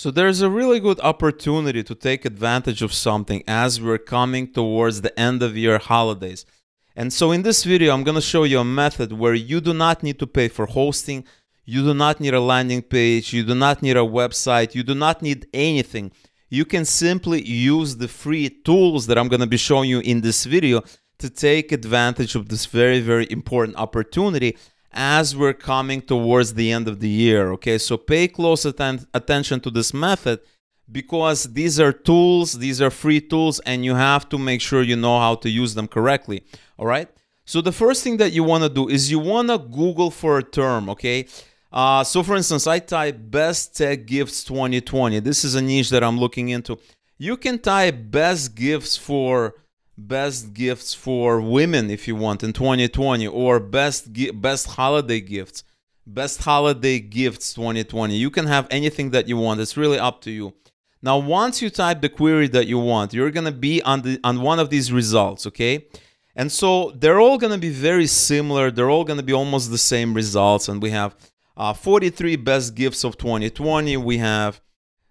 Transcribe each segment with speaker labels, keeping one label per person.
Speaker 1: So there's a really good opportunity to take advantage of something as we're coming towards the end of year holidays. And so in this video, I'm going to show you a method where you do not need to pay for hosting. You do not need a landing page. You do not need a website. You do not need anything. You can simply use the free tools that I'm going to be showing you in this video to take advantage of this very, very important opportunity as we're coming towards the end of the year. Okay, so pay close atten- attention to this method because these are tools, these are free tools, and you have to make sure you know how to use them correctly. All right, so the first thing that you want to do is you want to Google for a term. Okay. Uh, so, for instance, I type best tech gifts 2020. This is a niche that I'm looking into. You can type best gifts for best gifts for women if you want in 2020 or best best holiday gifts best holiday gifts 2020 you can have anything that you want. It's really up to you. Now once you type the query that you want you're going to be on the on one of these results okay? And so they're all going to be very similar. They're all going to be almost the same results. And we have uh, 43 best gifts of 2020 we have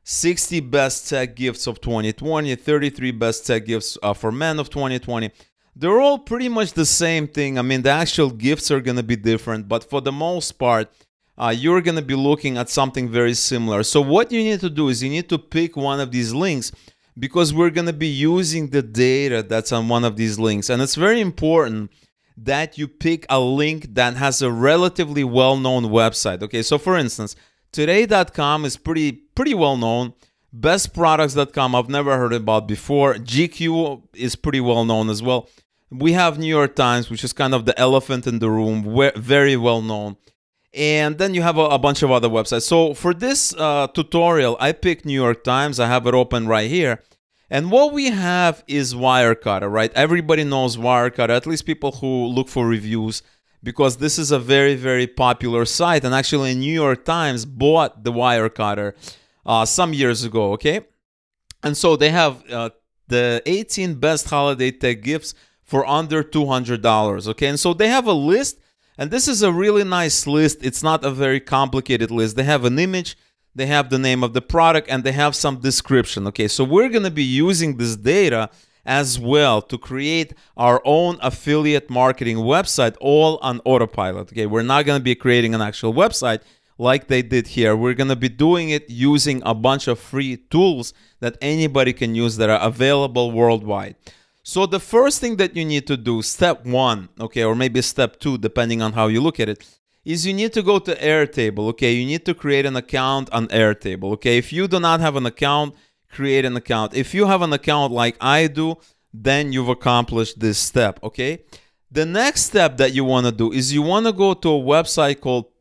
Speaker 1: 60 best tech gifts of 2020, 33 best tech gifts uh, for men of 2020. They're all pretty much the same thing. I mean, the actual gifts are going to be different, but for the most part, uh, you're going to be looking at something very similar. So, what you need to do is you need to pick one of these links because we're going to be using the data that's on one of these links. And it's very important that you pick a link that has a relatively well known website. Okay, so for instance, Today.com is pretty pretty well known. Bestproducts.com I've never heard about before. GQ is pretty well known as well. We have New York Times, which is kind of the elephant in the room, very well known. And then you have a, bunch of other websites. So for this uh, tutorial, I picked New York Times. I have it open right here. And what we have is Wirecutter, right? Everybody knows Wirecutter, at least people who look for reviews because this is a very very popular site and actually new york times bought the wirecutter uh, some years ago okay? And so they have uh, the 18 best holiday tech gifts for under $200 okay? And so they have a list and this is a really nice list. It's not a very complicated list. They have an image they have the name of the product and they have some description okay? So we're to be using this data as well to create our own affiliate marketing website all on autopilot. Okay, we're not going to be creating an actual website like they did here. We're going to be doing it using a bunch of free tools that anybody can use that are available worldwide. So the first thing that you need to do, step 1, okay, or maybe step 2 depending on how you look at it, is you need to go to Airtable, okay? You need to create an account on Airtable, okay? If you do not have an account, create an account. If you have an account like I do, then you've accomplished this step, okay? The next step that you want to do is you want to go to a website called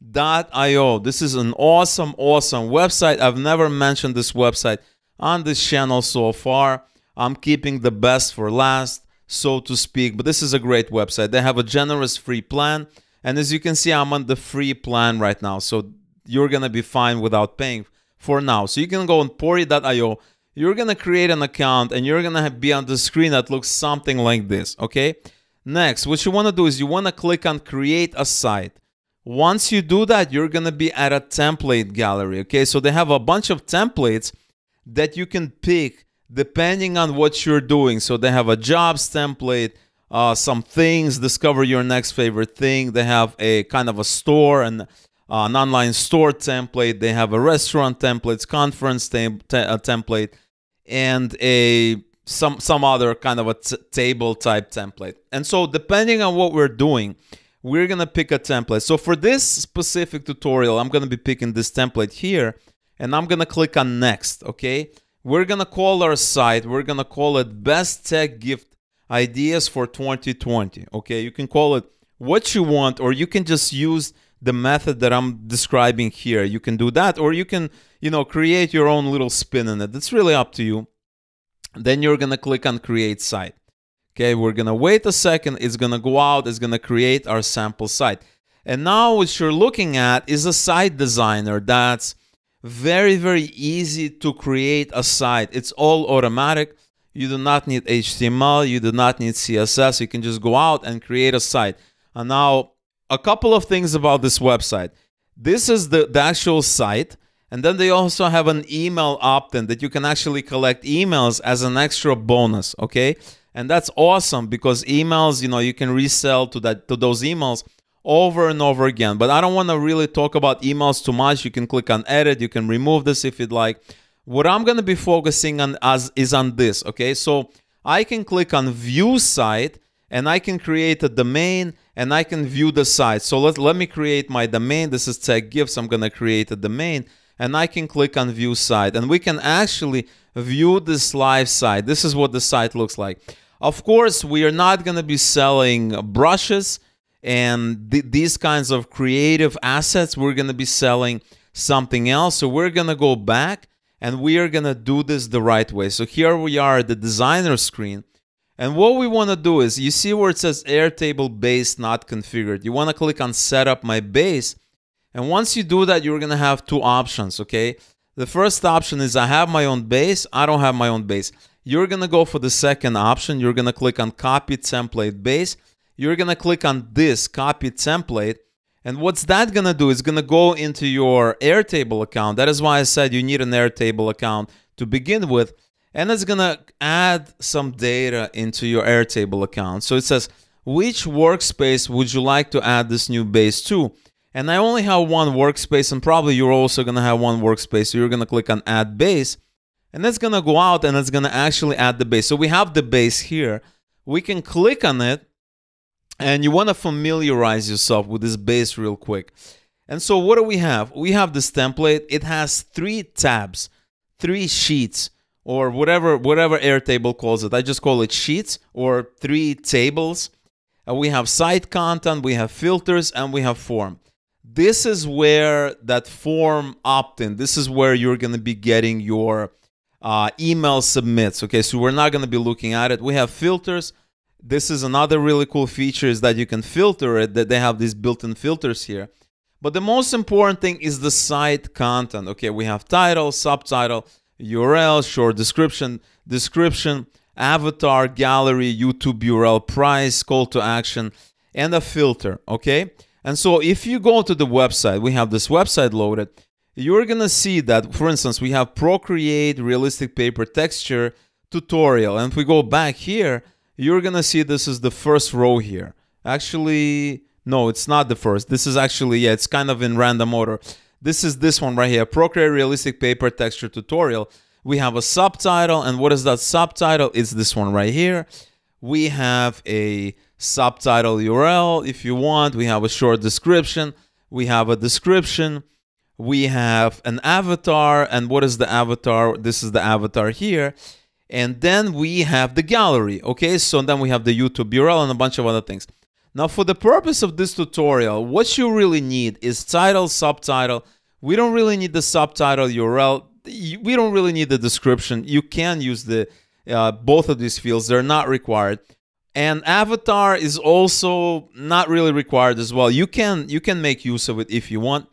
Speaker 1: Pory.io. This is an awesome, awesome website. I've never mentioned this website on this channel so far. I'm keeping the best for last, so to speak, but this is a great website. They have a generous free plan. And as you can see, I'm on the free plan right now. So you're going to be fine without paying for now. So you can go on Pory.io. You're going to create an account and you're going to be on the screen that looks something like this, okay? Next, what you want to do is you want to click on create a site. Once you do that, you're going to be at a template gallery, okay? So they have a bunch of templates that you can pick depending on what you're doing. So they have a jobs template, uh, some things, discover your next favorite thing. They have a kind of a store and uh, an online store template. They have a restaurant templates, conference tem- te- template, and a some some other kind of a t- table type template. And so, depending on what we're doing, we're gonna pick a template. So for this specific tutorial, I'm gonna be picking this template here, and I'm gonna click on next. Okay, we're gonna call our site. We're gonna call it Best Tech Gift Ideas for 2020. Okay, you can call it what you want, or you can just use the method that I'm describing here. You can do that, or you can, you know, create your own little spin in it. It's really up to you. Then you're gonna click on create site. Okay, we're gonna wait a second. It's gonna go out. It's gonna create our sample site. And now what you're looking at is a site designer that's very, very easy to create a site. It's all automatic. You do not need HTML. You do not need CSS. You can just go out and create a site. And now a couple of things about this website. This is the, the actual site. And then they also have an email opt-in that you can actually collect emails as an extra bonus, okay? And that's awesome because emails, you know, you can resell to that to those emails over and over again. But I don't want to really talk about emails too much. You can click on edit, you can remove this if you'd like. What I'm going to be focusing on as is on this, okay? So I can click on view site and I can create a domain and I can view the site. So let, let me create my domain. This is tech gifts. I'm going to create a domain and I can click on view site and we can actually view this live site. This is what the site looks like. Of course, we are not going to be selling brushes and th these kinds of creative assets. We're going to be selling something else. So we're going to go back and we are going to do this the right way. So here we are at the designer screen. And what we want to do is, you see where it says Airtable base not configured. You want to click on setup my base. And once you do that, you're going to have two options, okay? The first option is I have my own base. I don't have my own base. You're going to go for the second option. You're going to click on copy template base. You're going to click on this copy template. And what's that going to do is going to go into your Airtable account. That is why I said you need an Airtable account to begin with. And it's going to add some data into your Airtable account. So it says, which workspace would you like to add this new base to? And I only have one workspace, and probably you're also to have one workspace. So you're to click on add base. And going to go out and it's to actually add the base. So we have the base here. We can click on it and you want to familiarize yourself with this base real quick. And so what do we have? We have this template. It has three tabs, three sheets, or whatever whatever Airtable calls it. I just call it sheets or three tables. We have site content, we have filters, and we have form. This is where that form opt-in. This is where you're going to be getting your uh, email submits. Okay, so we're not going to be looking at it. We have filters this is another really cool feature is that you can filter it, that they have these built-in filters here. But the most important thing is the site content. Okay, we have title, subtitle, URL, short description, description, avatar, gallery, YouTube URL, price, call to action, and a filter. Okay, and so if you go to the website, we have this website loaded. You're gonna see that, for instance, we have Procreate realistic paper texture tutorial, and if we go back here, you're gonna see this is the first row here. Actually, no, it's not the first. This is actually, yeah, it's kind of in random order. This is this one right here, Procreate Realistic Paper Texture Tutorial. We have a subtitle, and what is that subtitle? It's this one right here. We have a subtitle URL if you want. We have a short description. We have a description. We have an avatar, and what is the avatar? This is the avatar here. And then we have the gallery. Okay so then we have the youtube url and a bunch of other things. Now for the purpose of this tutorial what you really need is title subtitle. We don't really need the subtitle url we don't really need the description. You can use the uh, both of these fields. They're not required and avatar is also not really required as well. You can you can make use of it if you want.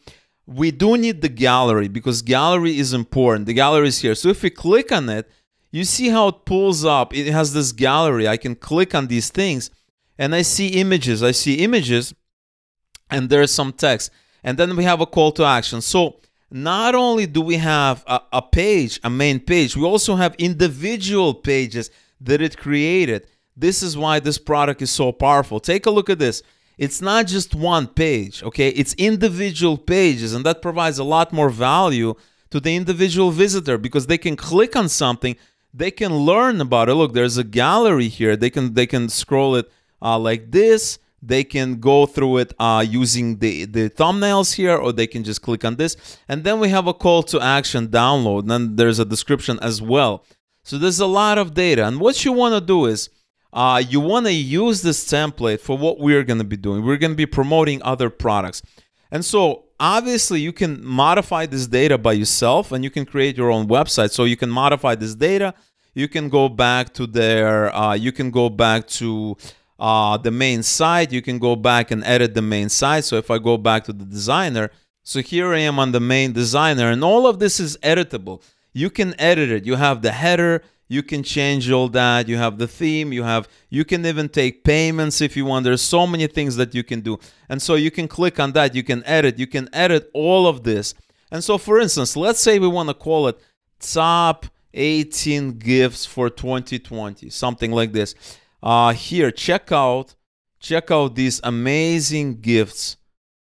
Speaker 1: We do need the gallery because gallery is important. The gallery is here. So if we click on it you see how it pulls up. It has this gallery. I can click on these things and i see images. I see images and there's some text. And then we have a call to action. So not only do we have a, a page a main page we also have individual pages that it created this is why this product is so powerful take a look at this it's not just one page okay it's individual pages and that provides a lot more value to the individual visitor because they can click on something they can learn about it. Look, there's a gallery here. They can they can scroll it uh, like this. They can go through it uh, using the, the thumbnails here, or they can just click on this. And then we have a call to action download. And then there's a description as well. So there's a lot of data. And what you want to do is uh, you want to use this template for what we're going to be doing. We're going to be promoting other products. And so obviously you can modify this data by yourself and you can create your own website. So you can modify this data. You can go back to their uh, you can go back to uh, the main site. You can go back and edit the main site. So if i go back to the designer so here i am on the main designer and all of this is editable. You can edit it. You have the header you can change all that. You have the theme. You have you can even take payments if you want. There's so many things that you can do. And so you can click on that. You can edit. You can edit all of this. And so, for instance, let's say we want to call it top 18 gifts for 2020, something like this. Uh, here, check out, check out these amazing gifts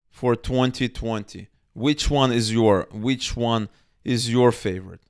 Speaker 1: for 2020. Which one is your, which one is your favorite?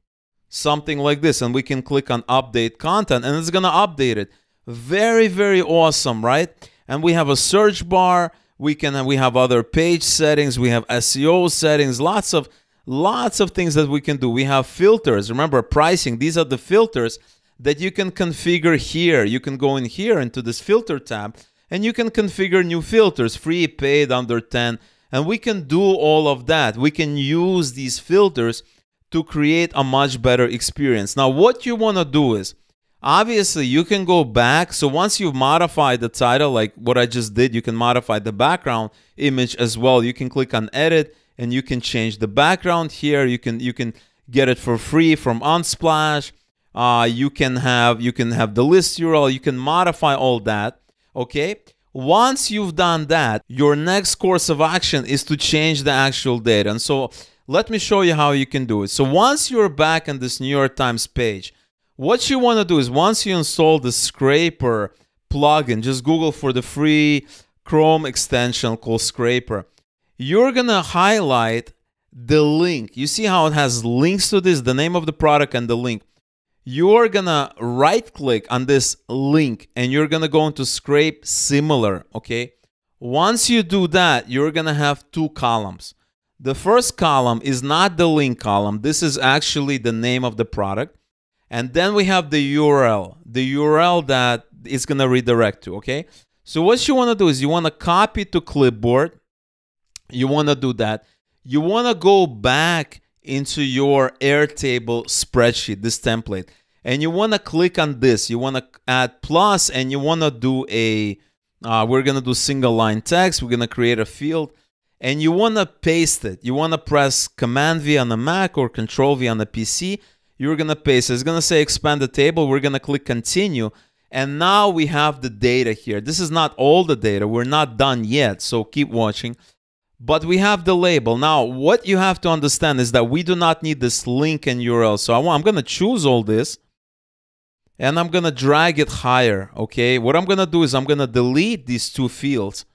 Speaker 1: Something like this, and we can click on update content, and it's gonna update it. Very, very awesome, right? And we have a search bar. We can, we have other page settings. We have SEO settings. Lots of lots of things that we can do. We have filters. Remember, pricing, these are the filters that you can configure here. You can go in here into this filter tab and you can configure new filters, free, paid, under 10. And we can do all of that. We can use these filters to create a much better experience. Now, what you want to do is obviously you can go back. So once you've modified the title, like what I just did, you can modify the background image as well. You can click on edit and you can change the background here. You can you can get it for free from Unsplash. Uh, you can have you can have the list URL. You can modify all that. Okay. Once you've done that, your next course of action is to change the actual data. And so let me show you how you can do it. So once you're back on this New York Times page, what you want to do is once you install the Scraper plugin, just Google for the free Chrome extension called Scraper you're gonna highlight the link. You see how it has links to this, the name of the product and the link. You're gonna right click on this link and you're gonna go into scrape similar, okay? Once you do that, you're gonna have two columns. The first column is not the link column. This is actually the name of the product. And then we have the URL, the URL that is gonna redirect to, okay? So what you wanna do is you wanna copy to clipboard you want to do that. You want to go back into your Airtable spreadsheet, this template, and you want to click on this. You want to add plus, and you want to do a. Uh, we're gonna do single line text. We're gonna create a field, and you want to paste it. You want to press Command V on the Mac or Control V on the PC. You're gonna paste it. It's gonna say expand the table. We're gonna click continue. And now we have the data here. This is not all the data. We're not done yet, so keep watching but we have the label. Now, what you have to understand is that we do not need this link and URL. So I am going to choose all this and I'm going to drag it higher, okay? What I'm going to do is I'm going to delete these two fields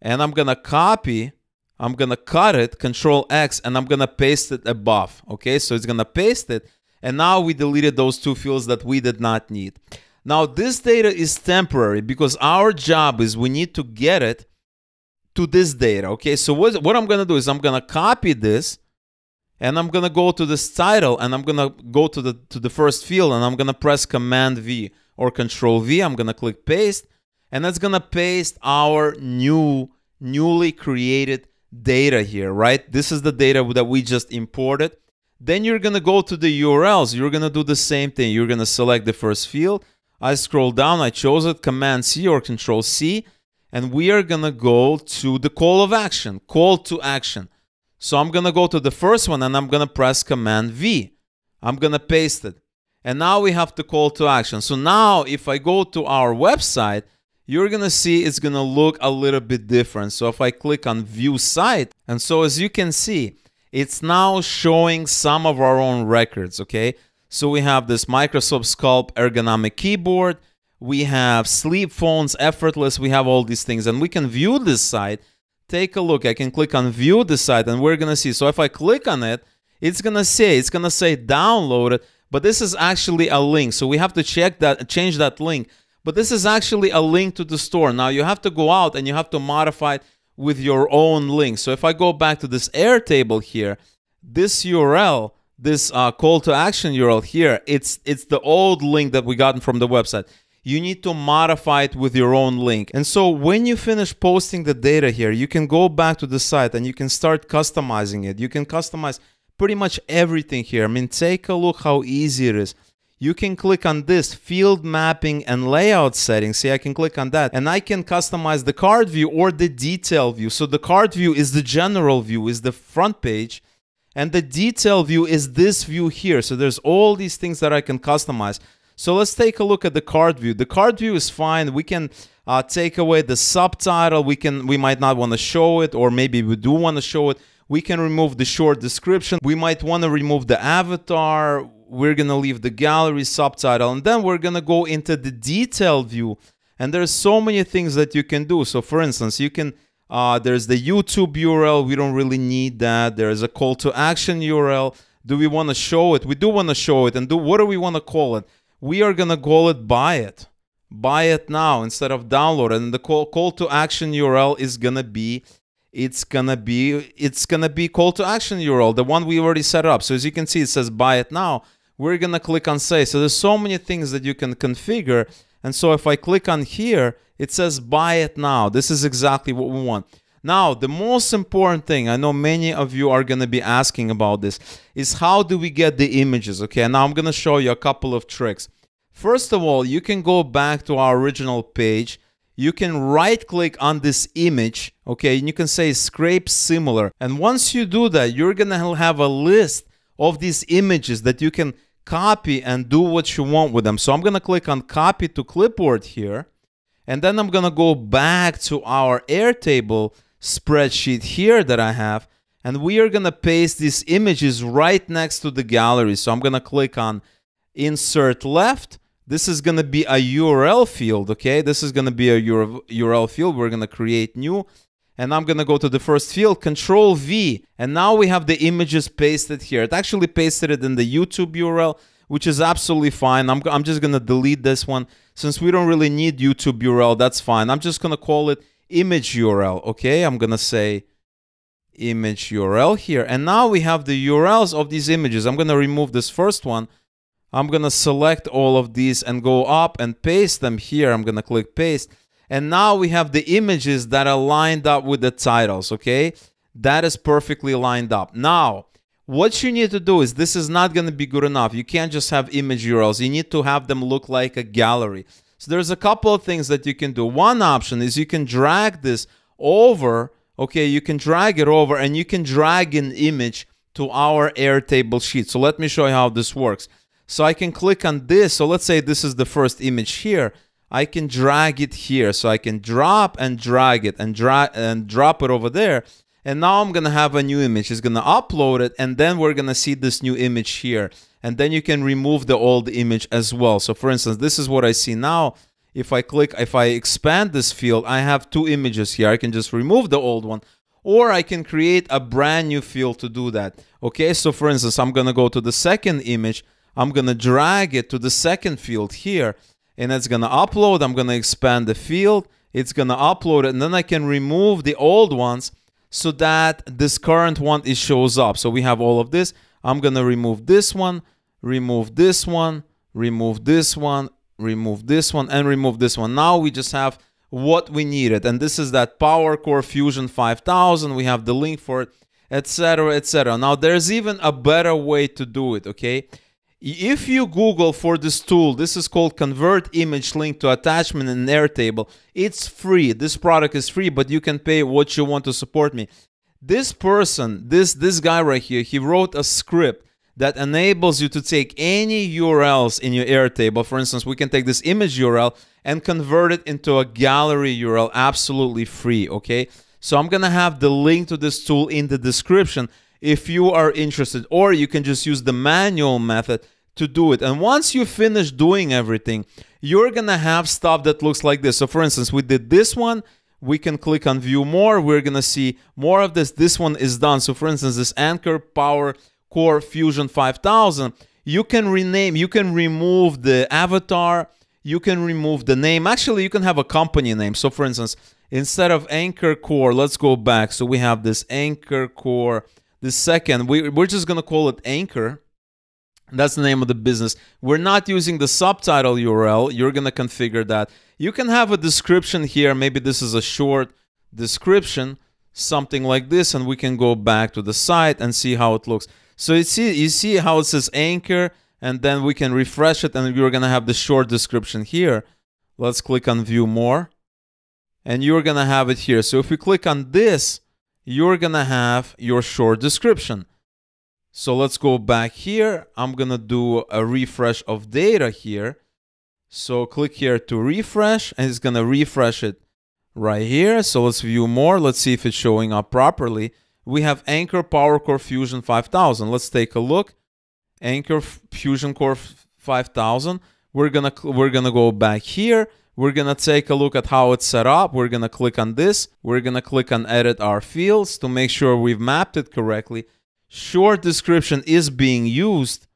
Speaker 1: and I'm to copy, I'm to cut it, Control X, and I'm to paste it above, okay? So it's to paste it. And now we deleted those two fields that we did not need. Now, this data is temporary because our job is we need to get it to this data. Okay, so what, what I'm gonna do is I'm gonna copy this and I'm gonna go to this title and I'm gonna go to the to the first field and I'm gonna press Command V or Control V. I'm gonna click paste and that's gonna paste our new newly created data here, right? This is the data that we just imported. Then you're gonna go to the URLs. You're gonna do the same thing. You're gonna select the first field. I scroll down, I chose it, Command C or Control C and we are gonna go to the call of action, call to action. So I'm gonna go to the first one and I'm gonna press Command V. I'm gonna paste it. And now we have the call to action. So now if I go to our website, you're gonna see it's gonna look a little bit different. So if I click on view site, and so as you can see, it's now showing some of our own records, okay? So we have this Microsoft Sculpt ergonomic keyboard, we have sleep phones, effortless, we have all these things, and we can view this site. Take a look. I can click on view the site, and we're gonna see. So if I click on it, it's gonna say it's gonna say download it, but this is actually a link. So we have to check that, change that link. But this is actually a link to the store. Now you have to go out and you have to modify it with your own link. So if I go back to this Airtable here, this URL, this uh, call to action URL here, it's it's the old link that we gotten from the website you need to modify it with your own link. And so when you finish posting the data here, you can go back to the site and you can start customizing it. You can customize pretty much everything here. I mean, take a look how easy it is. You can click on this field mapping and layout settings. See, I can click on that and I can customize the card view or the detail view. So the card view is the general view, is the front page. And the detail view is this view here. So there's all these things that I can customize. So let's take a look at the card view. The card view is fine. We can uh, take away the subtitle. We can we might not want to show it, or maybe we do want to show it. We can remove the short description. We might want to remove the avatar. We're going to leave the gallery subtitle. And then we're going to go into the detail view. And there's so many things that you can do. So for instance, you can, uh, there's the YouTube URL. We don't really need that. There's a call to action URL. Do we want to show it? We do want to show it. And do what do we want to call it? We are going to call it buy it. Buy it now instead of download. And the call, call to action URL is going to be it's gonna be it's gonna be call to action URL, the one we already set up. So as you can see, it says buy it now. We're gonna click on say. So there's so many things that you can configure. And so if I click on here, it says buy it now. This is exactly what we want. Now, the most important thing, I know many of you are going to be asking about this, is how do we get the images? Okay, now I'm going to show you a couple of tricks. First of all, you can go back to our original page you can right click on this image, okay, and you can say scrape similar. And once you do that, you're gonna have a list of these images that you can copy and do what you want with them. So I'm gonna click on copy to clipboard here, and then I'm gonna go back to our Airtable spreadsheet here that I have, and we are gonna paste these images right next to the gallery. So I'm gonna click on insert left, this is going to be a URL field, okay? This is going to be a URL field. We're going to create new. And I'm to go to the first field, Control V. And now we have the images pasted here. It actually pasted it in the YouTube URL, which is absolutely fine. I'm, I'm just to delete this one. Since we don't really need YouTube URL, that's fine. I'm just to call it image URL, okay? I'm to say image URL here. And now we have the URLs of these images. I'm to remove this first one I'm to select all of these and go up and paste them here. I'm to click paste. And now we have the images that are lined up with the titles, okay? That is perfectly lined up. Now, what you need to do is this is not going to be good enough. You can't just have image URLs. You need to have them look like a gallery. So there's a couple of things that you can do. One option is you can drag this over, okay? You can drag it over and you can drag an image to our Airtable sheet. So let me show you how this works. So I can click on this. So let's say this is the first image here. I can drag it here. So I can drop and drag it and and drop it over there. And now I'm gonna have a new image. It's gonna upload it, and then we're gonna see this new image here. And then you can remove the old image as well. So for instance, this is what I see now. If I click, if I expand this field, I have two images here. I can just remove the old one, or I can create a brand new field to do that. Okay, so for instance, I'm gonna go to the second image. I'm to drag it to the second field here and it's to upload. I'm to expand the field. It's to upload it and then I can remove the old ones so that this current one it shows up. So we have all of this. I'm to remove this one, remove this one, remove this one, remove this one, and remove this one. Now we just have what we needed. And this is that Power Core Fusion 5000. We have the link for it, etc., etc. Now there's even a better way to do it, okay? If you Google for this tool, this is called Convert Image Link to Attachment in Airtable. It's free. This product is free, but you can pay what you want to support me. This person, this this guy right here, he wrote a script that enables you to take any URLs in your Airtable. For instance, we can take this image URL and convert it into a gallery URL absolutely free, okay? So I'm to have the link to this tool in the description if you are interested, or you can just use the manual method to do it. And once you finish doing everything, you're gonna have stuff that looks like this. So for instance, we did this one, we can click on view more, we're gonna see more of this. This one is done. So for instance, this Anker Power Core Fusion 5000, you can rename, you can remove the avatar, you can remove the name. Actually, you can have a company name. So for instance, instead of Anker Core, let's go back. So we have this Anker Core the second, we, we're just going to call it Anker. That's the name of the business. We're not using the subtitle URL. You're going to configure that. You can have a description here. Maybe this is a short description, something like this, and we can go back to the site and see how it looks. So you see, you see how it says Anker, and then we can refresh it, and you're going to have the short description here. Let's click on View More, and you're going to have it here. So if we click on this, you're gonna have your short description. So let's go back here. I'm gonna do a refresh of data here. So click here to refresh and it's gonna refresh it right here. So let's view more. Let's see if it's showing up properly. we have Anker Power Core Fusion 5000. Let's take a look. Anker Fusion Core 5000. We're gonna we're gonna go back here. We're gonna take a look at how it's set up. We're gonna click on this. We're gonna click on edit our fields to make sure we've mapped it correctly. Short description is being used,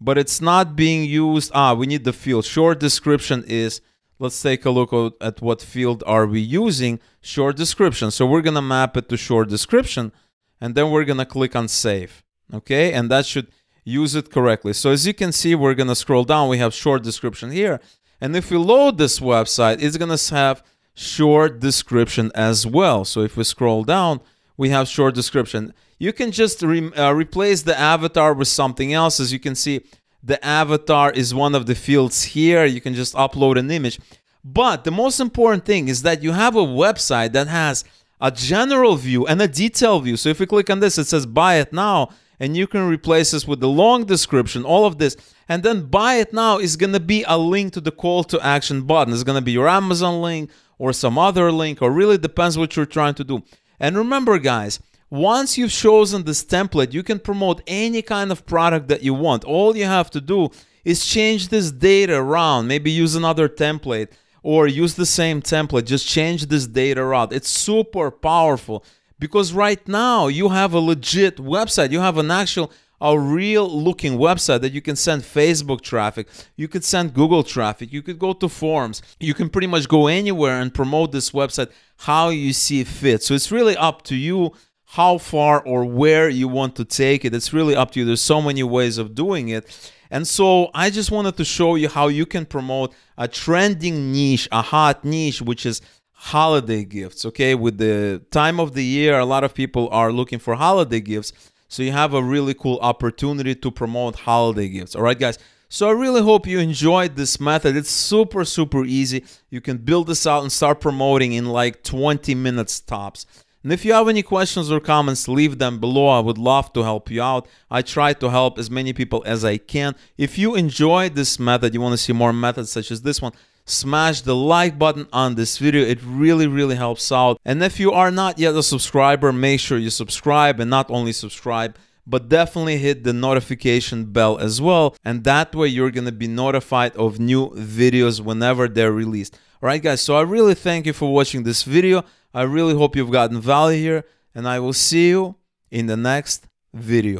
Speaker 1: but it's not being used. Ah, we need the field. Short description is let's take a look at what field are we using short description so we're gonna map it to short description and then we're gonna click on save okay and that should use it correctly so as you can see we're gonna scroll down we have short description here and if we load this website it's gonna have short description as well so if we scroll down we have short description you can just re uh, replace the avatar with something else as you can see the avatar is one of the fields here. You can just upload an image. But the most important thing is that you have a website that has a general view and a detailed view. So if we click on this, it says buy it now, and you can replace this with the long description, all of this. And then buy it now is going to be a link to the call to action button. It's going to be your Amazon link or some other link, or really depends what you're trying to do. And remember, guys, once you've chosen this template, you can promote any kind of product that you want. All you have to do is change this data around, maybe use another template or use the same template, just change this data around. It's super powerful because right now you have a legit website. You have an actual a real looking website that you can send Facebook traffic, you could send Google traffic, you could go to forums, you can pretty much go anywhere and promote this website how you see fit. So it's really up to you how far or where you want to take it. It's really up to you. There's so many ways of doing it. And so I just wanted to show you how you can promote a trending niche, a hot niche, which is holiday gifts. Okay, with the time of the year, a lot of people are looking for holiday gifts. So you have a really cool opportunity to promote holiday gifts. All right, guys. So I really hope you enjoyed this method. It's super, super easy. You can build this out and start promoting in like 20 minutes tops. And if you have any questions or comments, leave them below. I would love to help you out. I try to help as many people as I can. If you enjoyed this method, you want to see more methods such as this one, smash the like button on this video. It really, really helps out. And if you are not yet a subscriber, make sure you subscribe and not only subscribe, but definitely hit the notification bell as well. And that way you're going to be notified of new videos whenever they're released. All right, guys. So I really thank you for watching this video. I really hope you've gotten value here, and I will see you in the next video.